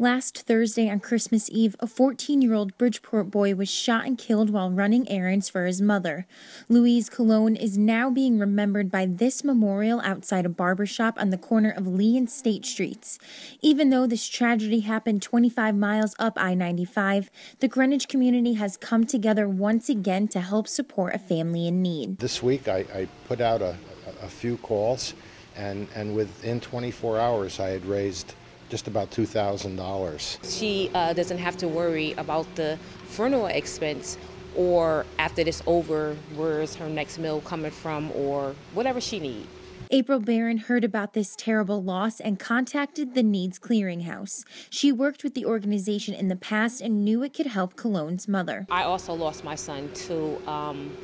Last Thursday on Christmas Eve, a 14 year old Bridgeport boy was shot and killed while running errands for his mother. Luis Colon is now being remembered by this memorial outside a barbershop on the corner of Lee and State Streets. Even though this tragedy happened 25 miles up I 95, the Greenwich community has come together once again to help support a family in need. This week I, I put out a, a, few calls, and, and within 24 hours I had raised just about $2,000. She uh, doesn't have to worry about the funeral expense or after this over, where's her next meal coming from or whatever she needs. April Barron heard about this terrible loss and contacted the Needs Clearinghouse. She worked with the organization in the past and knew it could help Colon's mother. I also lost my son to um,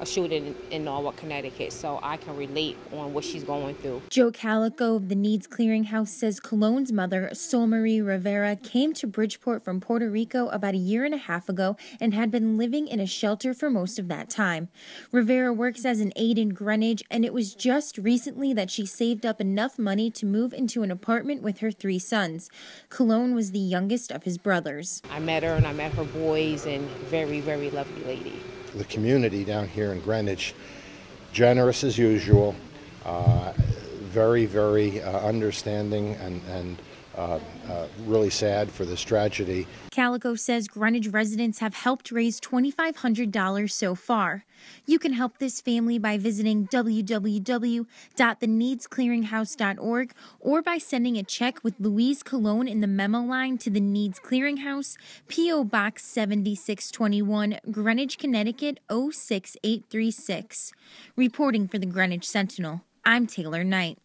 a shooting in Norwalk, Connecticut, so I can relate on what she's going through. Joe Calico of the Needs Clearinghouse says Colon's mother, Sol Marie Rivera, came to Bridgeport from Puerto Rico about a year and a half ago and had been living in a shelter for most of that time. Rivera works as an aide in Greenwich, and it was just recently that she saved up enough money to move into an apartment with her three sons. Colon was the youngest of his brothers. I met her and I met her boys, and very, very lovely lady the community down here in Greenwich. Generous as usual, uh, very, very uh, understanding and, and uh, uh, really sad for this tragedy. Calico says Greenwich residents have helped raise $2,500 so far. You can help this family by visiting www.theneedsclearinghouse.org or by sending a check with Luis Colon in the memo line to the Needs Clearinghouse, P.O. Box 7621, Greenwich, Connecticut 06836. Reporting for the Greenwich Sentinel, I'm Taylor Knight.